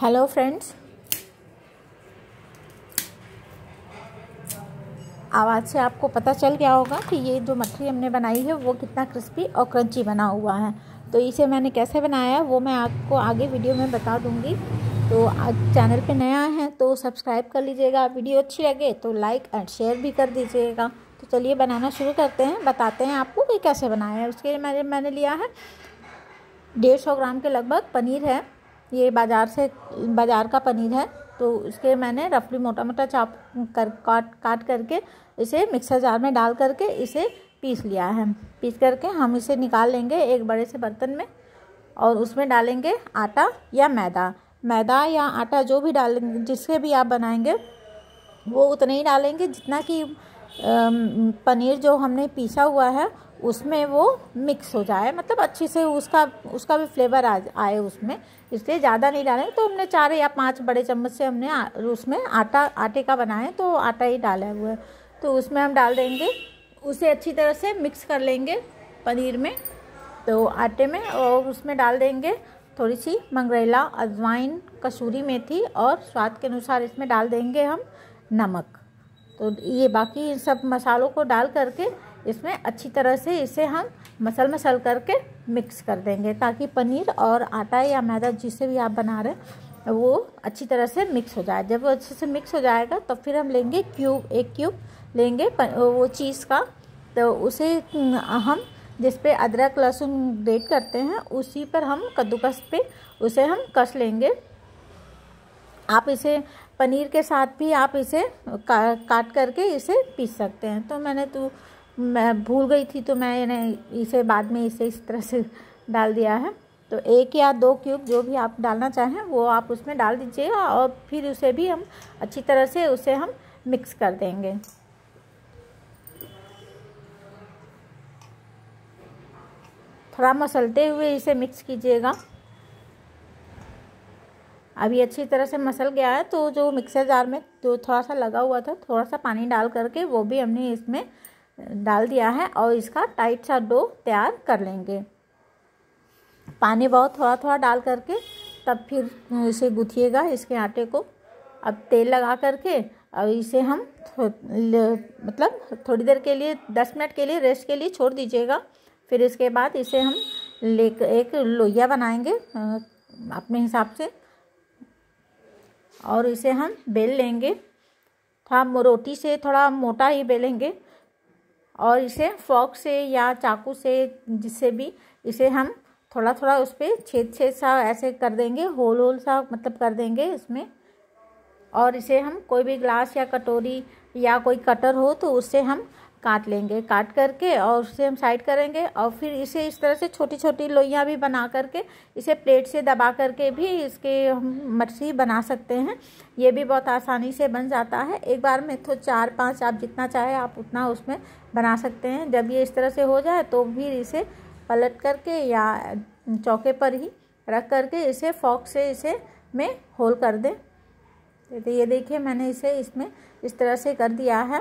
Hello friends आवाज़ से आपको पता चल गया होगा कि ये जो मछली हमने बनाई है, वो कितना क्रिस्पी और क्रंची बना हुआ है। तो इसे मैंने कैसे बनाया, वो मैं आपको आगे वीडियो में बता दूँगी। तो आज चैनल पे नया है तो सब्सक्राइब कर लीजिएगा। वीडियो अच्छी लगे तो लाइक एंड शेयर भी कर दीजिएगा। तो चलिए बनाना शुरू करते हैं, बताते हैं आपको कि कैसे बनाया है। उसके लिए मैंने मैंने लिया है डेढ़ सौ ग्राम के लगभग पनीर है। ये बाज़ार से, बाज़ार का पनीर है तो इसके मैंने रफली मोटा मोटा चाप कर, काट काट करके इसे मिक्सर जार में डाल करके इसे पीस लिया है। पीस करके हम इसे निकाल लेंगे एक बड़े से बर्तन में और उसमें डालेंगे आटा या मैदा। मैदा या आटा जो भी डालेंगे जिससे भी आप बनाएँगे, वो उतना ही डालेंगे जितना कि पनीर जो हमने पीसा हुआ है उसमें वो मिक्स हो जाए। मतलब अच्छे से उसका उसका भी फ्लेवर आ आए उसमें। इसलिए ज़्यादा नहीं डालेंगे। तो हमने चार या पाँच बड़े चम्मच से हमने आ, उसमें आटा आटे का बनाए तो आटा ही डाला हुआ है। तो उसमें हम डाल देंगे। उसे अच्छी तरह से मिक्स कर लेंगे पनीर में। तो आटे में और उसमें डाल देंगे थोड़ी सी मंगरेला अजवाइन कसूरी मेथी और स्वाद के अनुसार इसमें डाल देंगे हम नमक। तो ये बाकी सब मसालों को डाल करके इसमें अच्छी तरह से इसे हम मसल मसल करके मिक्स कर देंगे ताकि पनीर और आटा या मैदा जिसे भी आप बना रहे हैं वो अच्छी तरह से मिक्स हो जाए। जब वो अच्छे से मिक्स हो जाएगा तो फिर हम लेंगे क्यूब एक क्यूब लेंगे वो चीज़ का। तो उसे हम जिस पे अदरक लहसुन ग्रेट करते हैं उसी पर हम कद्दूकस पे उसे हम कस लेंगे। आप इसे पनीर के साथ भी आप इसे का, काट करके इसे पीस सकते हैं। तो मैंने तो मैं भूल गई थी तो मैंने इसे बाद में इसे इस तरह से डाल दिया है। तो एक या दो क्यूब जो भी आप डालना चाहें, वो आप उसमें डाल दीजिएगा और फिर उसे भी हम अच्छी तरह से उसे हम मिक्स कर देंगे। थोड़ा मसलते हुए इसे मिक्स कीजिएगा। अभी अच्छी तरह से मसल गया है तो जो मिक्सर जार में जो थोड़ा सा लगा हुआ था, थोड़ा सा पानी डाल करके वो भी हमने इसमें डाल दिया है और इसका टाइट सा डो तैयार कर लेंगे। पानी बहुत थोड़ा थोड़ा डाल करके तब फिर इसे गुथिएगा इसके आटे को। अब तेल लगा करके और इसे हम थो, मतलब थोड़ी देर के लिए दस मिनट के लिए रेस्ट के लिए छोड़ दीजिएगा। फिर इसके बाद इसे हम ले एक लोहिया बनाएँगे अपने हिसाब से। और इसे हम बेल लेंगे। थोड़ा रोटी से थोड़ा मोटा ही बेलेंगे। और इसे फॉक से या चाकू से जिससे भी इसे हम थोड़ा थोड़ा उस पर छेद छेद सा ऐसे कर देंगे होल होल सा मतलब कर देंगे इसमें। और इसे हम कोई भी ग्लास या कटोरी या कोई कटर हो तो उससे हम काट लेंगे, काट करके और उसे हम साइड करेंगे और फिर इसे इस तरह से छोटी छोटी लोइयाँ भी बना करके, इसे प्लेट से दबा करके भी इसके हम मछली बना सकते हैं। ये भी बहुत आसानी से बन जाता है। एक बार में तो चार, पाँच आप जितना चाहे आप उतना उसमें बना सकते हैं। जब ये इस तरह से हो जाए तो फिर इसे पलट करके या चौके पर ही रख करके इसे फॉक से इसे में होल कर दें। तो ये देखिए मैंने इसे इसमें इस तरह से कर दिया है।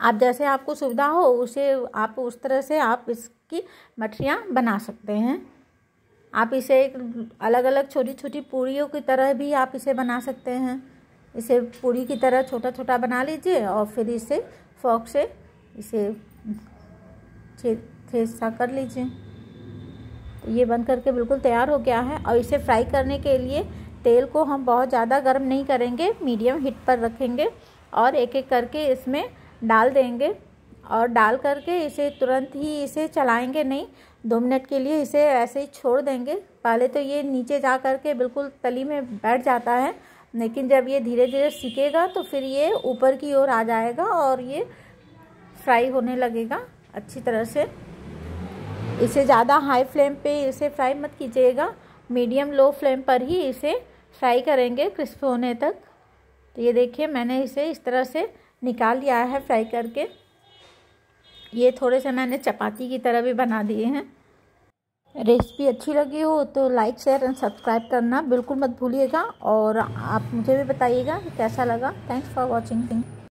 आप जैसे आपको सुविधा हो, उसे आप उस तरह से आप इसकी मठरियाँ बना सकते हैं। आप इसे एक अलग अलग छोटी छोटी पूड़ियों की तरह भी आप इसे बना सकते हैं। इसे पूड़ी की तरह छोटा छोटा बना लीजिए और फिर इसे फॉक से इसे छेद सा कर लीजिए। तो ये बन करके बिल्कुल तैयार हो गया है और इसे फ्राई करने के लिए तेल को हम बहुत ज़्यादा गर्म नहीं करेंगे मीडियम हीट पर रखेंगे और एक एक करके इसमें डाल देंगे और डाल करके इसे तुरंत ही इसे चलाएँगे नहीं। दो मिनट के लिए इसे ऐसे ही छोड़ देंगे। पहले तो ये नीचे जा कर के बिल्कुल तली में बैठ जाता है, लेकिन जब ये धीरे धीरे सीखेगा तो फिर ये ऊपर की ओर आ जाएगा और ये फ्राई होने लगेगा अच्छी तरह से। इसे ज़्यादा हाई फ्लेम पे इसे फ्राई मत कीजिएगा, मीडियम लो फ्लेम पर ही इसे फ्राई करेंगे क्रिस्प होने तक। तो ये देखिए मैंने इसे इस तरह से निकाल लिया है फ्राई करके। ये थोड़े से मैंने चपाती की तरह भी बना दिए हैं। रेसिपी अच्छी लगी हो तो लाइक, शेयर एंड सब्सक्राइब करना बिल्कुल मत भूलिएगा और आप मुझे भी बताइएगा कि कैसा लगा। Thanks for watching